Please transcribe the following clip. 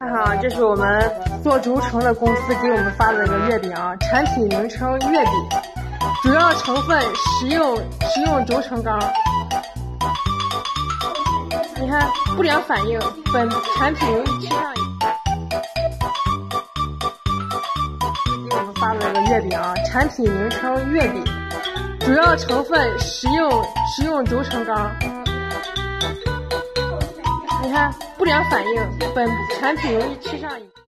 看哈，这是我们做轴承的公司给我们发的这个月饼啊，产品名称月饼，主要成分食用食用轴承钢。你看不良反应，本产品容易吃上。给我们发的个月饼啊，产品名称月饼，主要成分食用食用轴承钢。你看不良反应，本产品容易吃上瘾。